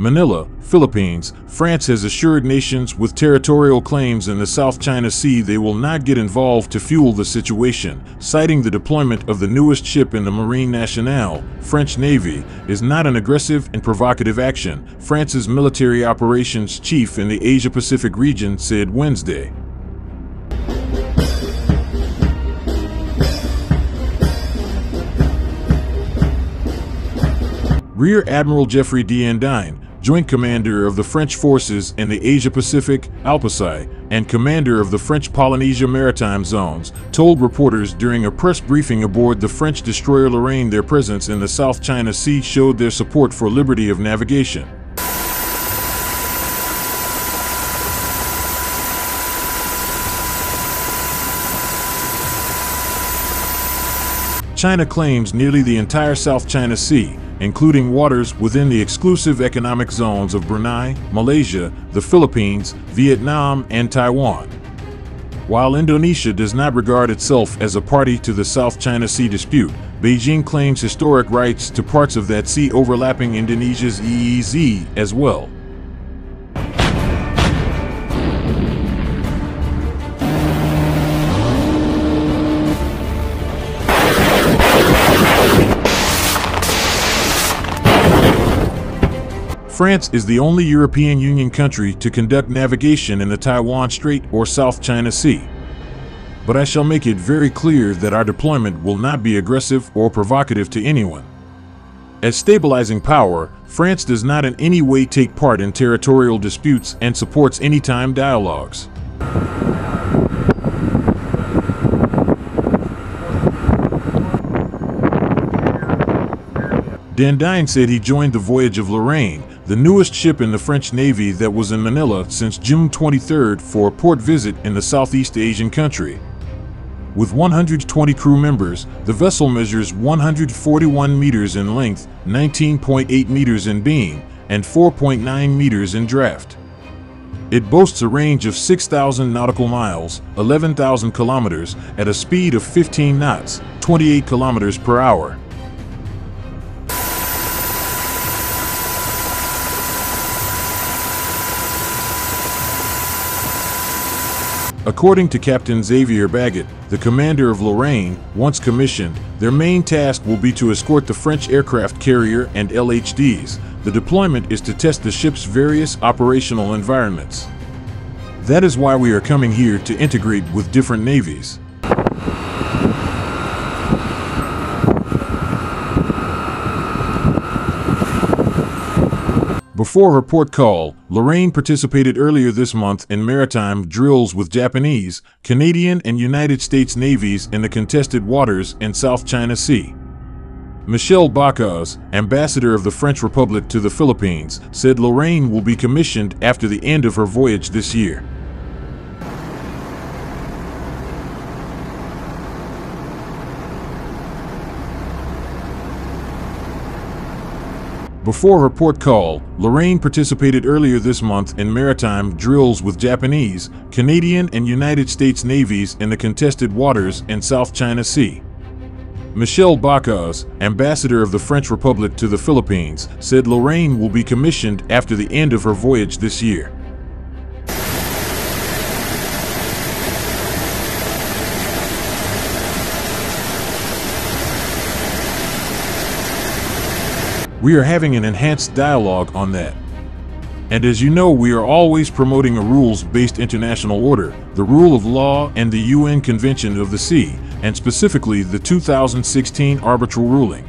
Manila, Philippines, France has assured nations with territorial claims in the South China Sea they will not get involved to fuel the situation, citing the deployment of the newest ship in the Marine Nationale, French Navy, is not an aggressive and provocative action, France's military operations chief in the Asia-Pacific region said Wednesday. Rear Admiral Geoffrey Diendine, Joint Commander of the French forces in the Asia-Pacific, ALPACI, and Commander of the French Polynesia Maritime Zones, told reporters during a press briefing aboard the French destroyer Lorraine their presence in the South China Sea showed their support for liberty of navigation. China claims nearly the entire South China Sea, including waters within the exclusive economic zones of Brunei, Malaysia, the Philippines, Vietnam, and Taiwan. While Indonesia does not regard itself as a party to the South China Sea dispute, Beijing claims historic rights to parts of that sea overlapping Indonesia's EEZ as well. France is the only European Union country to conduct navigation in the Taiwan Strait or South China Sea. But I shall make it very clear that our deployment will not be aggressive or provocative to anyone. As stabilizing power, France does not in any way take part in territorial disputes and supports anytime dialogues. Diendine said he joined the voyage of Lorraine, the newest ship in the French Navy that was in Manila since June 23 for a port visit in the Southeast Asian country. With 120 crew members, the vessel measures 141 meters in length, 19.8 meters in beam, and 4.9 meters in draft. It boasts a range of 6,000 nautical miles, 11,000 kilometers, at a speed of 15 knots, 28 kilometers per hour. According to Captain Xavier Bagot, the commander of Lorraine, once commissioned, their main task will be to escort the French aircraft carrier and LHDs. The deployment is to test the ship's various operational environments. That is why we are coming here to integrate with different navies. Before her port call, Lorraine participated earlier this month in maritime drills with Japanese, Canadian, and United States navies in the contested waters in South China Sea. Michèle Boccoz, ambassador of the French Republic to the Philippines, said Lorraine will be commissioned after the end of her voyage this year. Before her port call, Lorraine participated earlier this month in maritime drills with Japanese, Canadian, and United States navies in the contested waters in South China Sea. Michèle Boccoz, ambassador of the French Republic to the Philippines, said Lorraine will be commissioned after the end of her voyage this year. We are having an enhanced dialogue on that. And as you know, we are always promoting a rules-based international order, the rule of law and the UN Convention of the Sea, and specifically the 2016 arbitral ruling.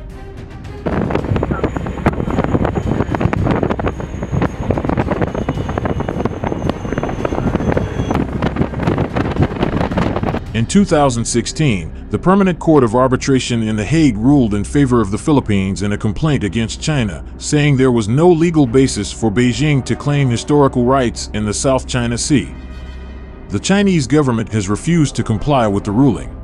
In 2016, the Permanent Court of Arbitration in The Hague ruled in favor of the Philippines in a complaint against China, saying there was no legal basis for Beijing to claim historical rights in the South China Sea. The Chinese government has refused to comply with the ruling.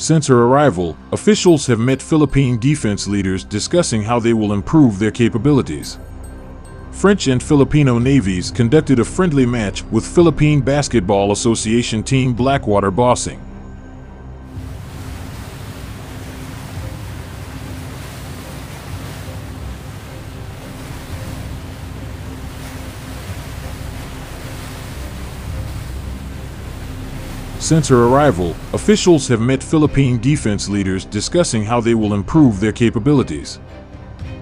Since her arrival, officials have met Philippine defense leaders discussing how they will improve their capabilities. French and Filipino navies conducted a friendly match with Philippine Basketball Association team Blackwater Bossing. Since her arrival, officials have met Philippine defense leaders discussing how they will improve their capabilities.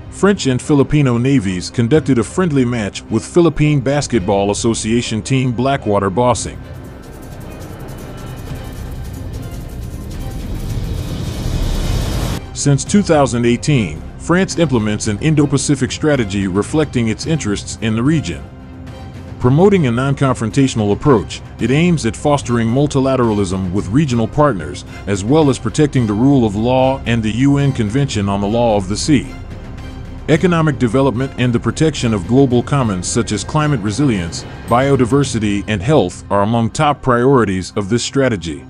French and Filipino navies conducted a friendly match with Philippine Basketball Association team Blackwater Bossing. Since 2018, France implements an Indo-Pacific strategy reflecting its interests in the region. Promoting a non-confrontational approach, it aims at fostering multilateralism with regional partners, as well as protecting the rule of law and the UN Convention on the Law of the Sea. Economic development and the protection of global commons such as climate resilience, biodiversity, and health are among top priorities of this strategy.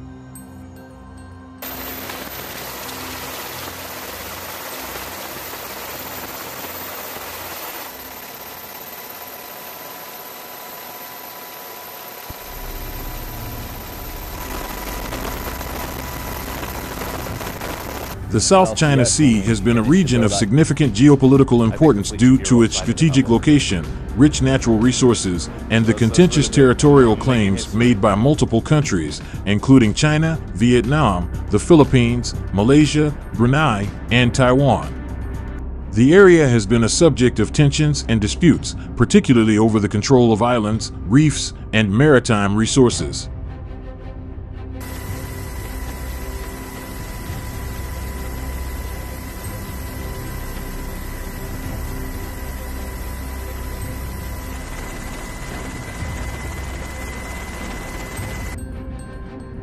The South China Sea has been a region of significant geopolitical importance due to its strategic location, rich natural resources, and the contentious territorial claims made by multiple countries, including China, Vietnam, the Philippines, Malaysia, Brunei, and Taiwan. The area has been a subject of tensions and disputes, particularly over the control of islands, reefs, and maritime resources.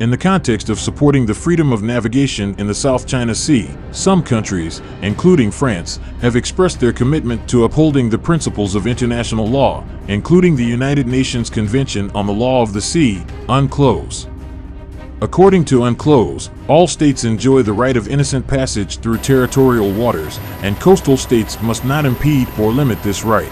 In the context of supporting the freedom of navigation in the South China Sea, some countries, including France, have expressed their commitment to upholding the principles of international law, including the United Nations Convention on the Law of the Sea, UNCLOS. According to UNCLOS, all states enjoy the right of innocent passage through territorial waters, and coastal states must not impede or limit this right.